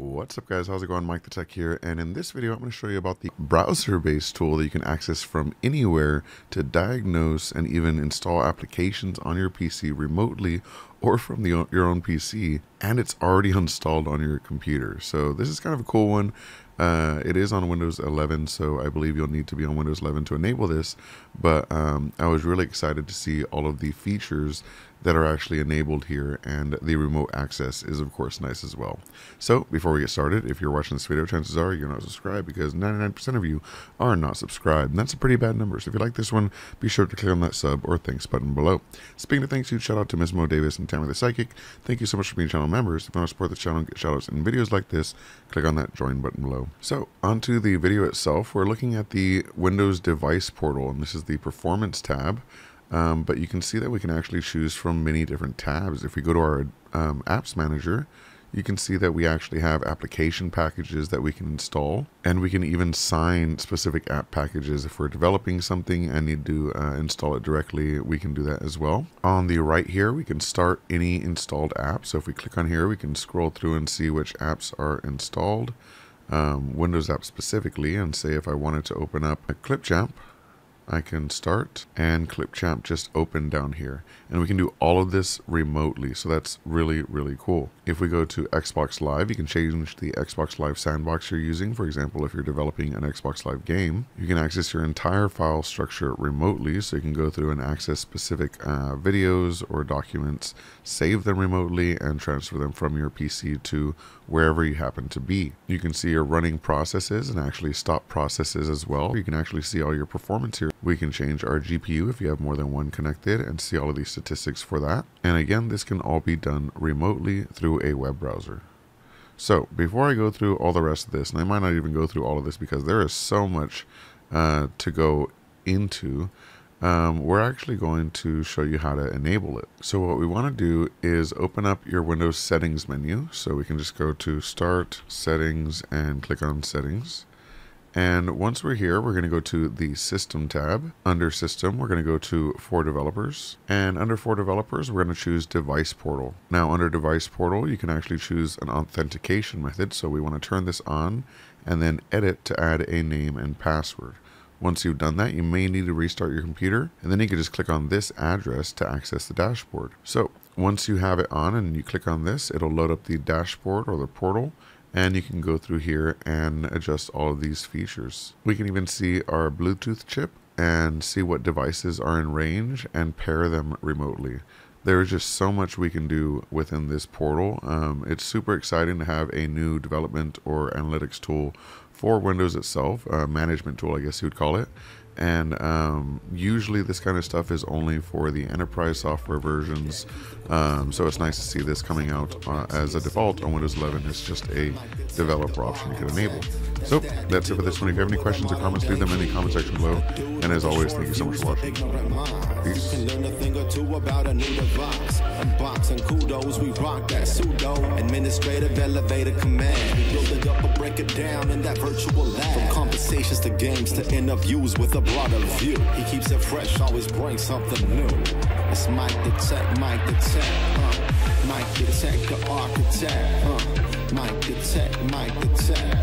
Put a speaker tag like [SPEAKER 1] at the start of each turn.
[SPEAKER 1] What's up guys, how's it going? Mike the Tech here, and in this video I'm going to show you about the browser-based tool that you can access from anywhere to diagnose and even install applications on your PC remotely or from the, your own PC, and it's already installed on your computer. So this is kind of a cool one. Uh, it is on Windows 11, so I believe you'll need to be on Windows 11 to enable this, but um, I was really excited to see all of the features that are actually enabled here and the remote access is of course nice as well. So before we get started, if you're watching this video, chances are you're not subscribed because 99% of you are not subscribed. And that's a pretty bad number. So if you like this one, be sure to click on that sub or thanks button below. Speaking of thanks, huge shout out to Ms. Mo Davis and Tammy the Psychic. Thank you so much for being channel members. If you want to support the channel and get shout outs in videos like this, click on that join button below. So onto the video itself, we're looking at the Windows device portal and this is the performance tab. Um, but you can see that we can actually choose from many different tabs. If we go to our um, apps manager, you can see that we actually have application packages that we can install. And we can even sign specific app packages. If we're developing something and need to uh, install it directly we can do that as well. On the right here we can start any installed app. So if we click on here we can scroll through and see which apps are installed um, windows app specifically and say if I wanted to open up a Clipchamp I can start and Clipchamp just open down here. And we can do all of this remotely. So that's really, really cool. If we go to Xbox Live, you can change the Xbox Live sandbox you're using. For example, if you're developing an Xbox Live game, you can access your entire file structure remotely. So you can go through and access specific uh, videos or documents, save them remotely, and transfer them from your PC to wherever you happen to be. You can see your running processes and actually stop processes as well. You can actually see all your performance here we can change our GPU if you have more than one connected and see all of these statistics for that. And again, this can all be done remotely through a web browser. So before I go through all the rest of this, and I might not even go through all of this because there is so much uh, to go into, um, we're actually going to show you how to enable it. So what we want to do is open up your Windows settings menu. So we can just go to start settings and click on settings. And once we're here, we're going to go to the System tab. Under System, we're going to go to For Developers. And under For Developers, we're going to choose Device Portal. Now, under Device Portal, you can actually choose an authentication method. So we want to turn this on and then edit to add a name and password. Once you've done that, you may need to restart your computer, and then you can just click on this address to access the dashboard. So once you have it on and you click on this, it'll load up the dashboard or the portal, and you can go through here and adjust all of these features. We can even see our Bluetooth chip and see what devices are in range and pair them remotely. There's just so much we can do within this portal. Um, it's super exciting to have a new development or analytics tool for Windows itself, a management tool, I guess you would call it. And um, usually this kind of stuff is only for the enterprise software versions. Um, so it's nice to see this coming out uh, as a default on Windows 11 it's just a developer option you can enable so that's it for this one if you have any questions or comments leave them in the comment section below and as always thank you so much for watching peace Unboxing kudos, we rock that sudo administrative elevator command. We build it up break it down in that virtual lab. From conversations to games to interviews with a broader view. He keeps it fresh, always brings something new. It's Mike the Tech, Mike the Tech, huh? Mike the Tech, the architect, huh? Mike the Tech, Mike the Tech,